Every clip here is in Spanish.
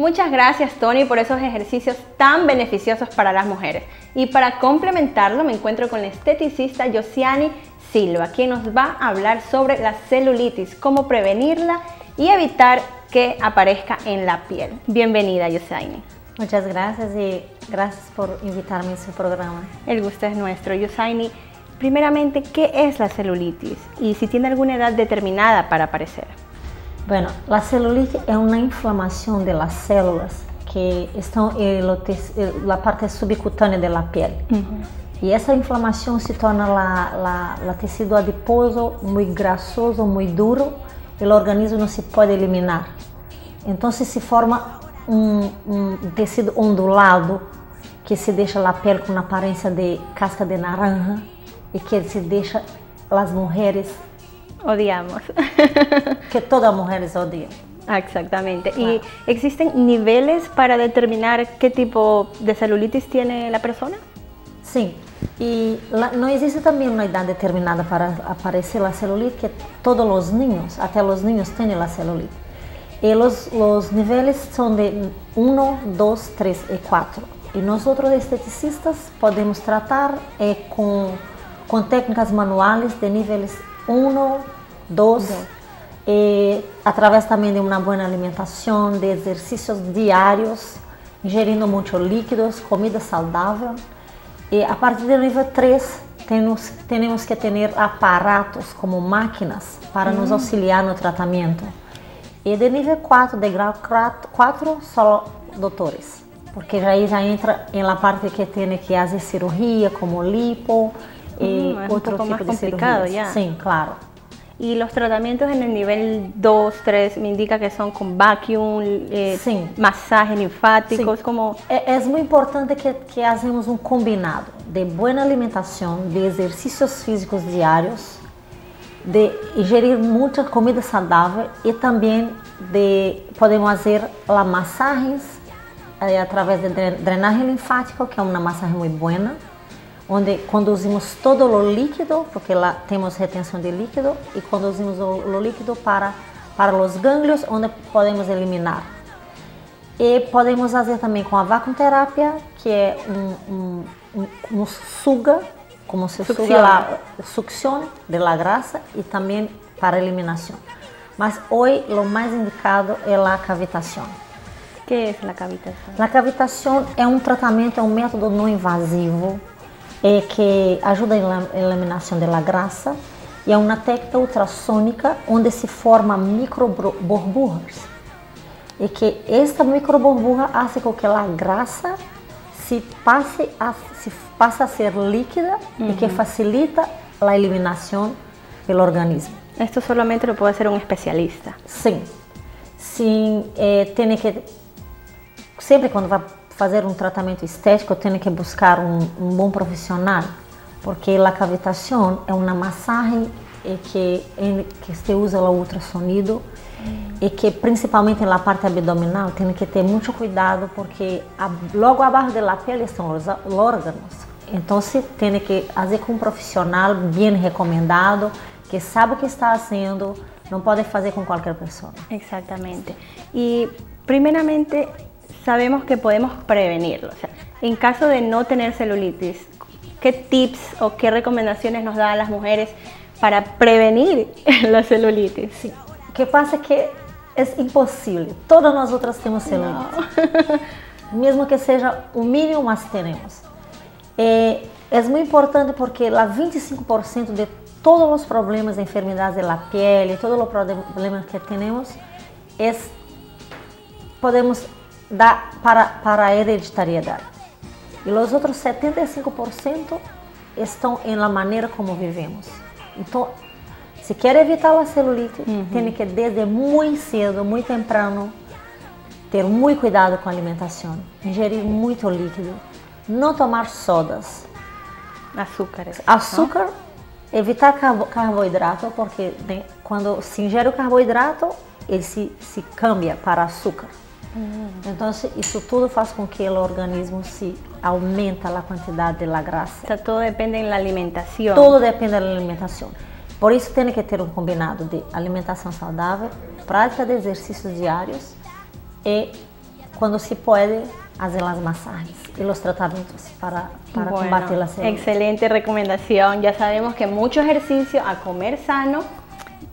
Muchas gracias Tony por esos ejercicios tan beneficiosos para las mujeres. Y para complementarlo me encuentro con la esteticista Josiani Silva, quien nos va a hablar sobre la celulitis, cómo prevenirla y evitar que aparezca en la piel. Bienvenida Josiani. Muchas gracias y gracias por invitarme a su programa. El gusto es nuestro. Yosaini, primeramente, ¿qué es la celulitis? Y si tiene alguna edad determinada para aparecer. Bueno, la celulite é uma inflamação das células que estão na eh, parte subcutânea da pele. E essa inflamação se torna la, la, la tecido adiposo muito grasoso, muito duro, e o organismo não se pode eliminar. Então se forma um, tecido ondulado que se deixa a pele com aparência de casca de naranja e que se deixa as mulheres odiamos que todas as mulheres odiam Exactamente. Claro. ¿Y existen niveles para determinar qué tipo de celulitis tiene la persona? Sim. E la, não existe também uma idade determinada para aparecer a celulite, que todos os niños, até os niños têm a celulite. Y los, los niveles son de 1, 2, 3 y 4. Y nosotros esteticistas podemos tratar eh, con, con, técnicas manuales de niveles 1, 2, eh, a través también de una buena alimentación, de ejercicios diarios, ingerindo muchos líquidos, comida saudável. Y a partir del nivel 3, tenemos, tenemos que tener aparatos como máquinas para mm. nos auxiliar no tratamento. E de nível 4, degrau 4, só doutores. Porque aí já entra em la parte que tem que fazer cirurgia, como lipo, e mm, outro tipo de complicado cirugía. Ya. Sim, claro. Y los tratamientos en el nivel 2, 3 me indica que son con vacuum, eh, masajes linfáticos, Sim. como... É, é muito importante que, que hacemos um combinado de boa alimentação, de exercícios físicos diários, de ingerir muita comida saudável e também de podemos fazer las massagens eh, através de drenagem linfática, que é uma massagem muito boa, onde conduzimos todo o líquido, porque lá temos retenção de líquido, e conduzimos o, o líquido para, para os gânglios, onde podemos eliminar. E podemos fazer também com a vacuumterapia, que é um, um, um, um suga como se succiona la succión de la grasa e também para eliminação. Mas hoje o mais indicado é a cavitação. que é a cavitação? A cavitação é um tratamento, é um método não invasivo é, que ajuda na eliminação da grasa e é uma técnica ultrassônica onde se forma microburbujas e que esta microburbuja faz com que a grasa se passe a, se passa a ser líquida uhum. e que facilita a eliminação pelo organismo. Isto solamente lo pode ser um especialista. Sim, sim, eh, tem que sempre quando vai fazer um tratamento estético tem que buscar um, um bom profissional, porque a cavitação é uma massagem que, que se usa o ultrassonido e que principalmente na parte abdominal tem que ter muito cuidado porque a, logo abaixo da pele estão os, os órgãos. Então se tem que fazer com um profissional bem recomendado que sabe o que está fazendo, não pode fazer com qualquer pessoa. Exatamente. E primeiramente sabemos que podemos prevenirlo. O sea, en caso de no tener celulitis, ¿qué tips o qué recomendaciones nos dan las mujeres para prevenir la celulitis? Sí. que pasa es que es imposible. Todas nosotras temos celulitis. No. Mesmo que seja o mínimo, mas temos. É, é muito importante porque lá 25% de todos os problemas de enfermidades da pele, todos os problemas que temos, é, podemos dar para, para a hereditariedade. E os outros 75% estão em la maneira como vivemos. Então, se quer evitar a celulite, uhum. tem que desde muito cedo, muito temprano, ter muito cuidado com a alimentação, ingerir muito líquido, não tomar sodas. Açúcares. Açúcar, não? evitar carbo, carboidrato, porque né, quando se ingere o carboidrato, ele se, se cambia para açúcar. Então, isso tudo faz com que o organismo se aumenta a quantidade de la grasa. Então, tudo depende da alimentação. Tudo depende da alimentação. Por isso tem que ter um combinado de alimentação saudável, prática de exercícios diários e cuando se puede, hacer las masajes y los tratamientos para, para Bueno, combatir la celulitis. Excelente recomendación. Ya sabemos que mucho ejercicio, a comer sano,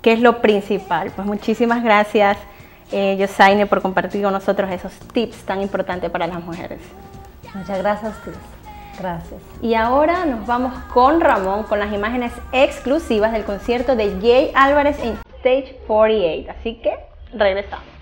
que es lo principal. Pues muchísimas gracias, eh, Yosaine, por compartir con nosotros esos tips tan importantes para las mujeres. Muchas gracias a ustedes. Gracias. Y ahora nos vamos con Ramón con las imágenes exclusivas del concierto de Jay Álvarez en Stage 48. Así que regresamos.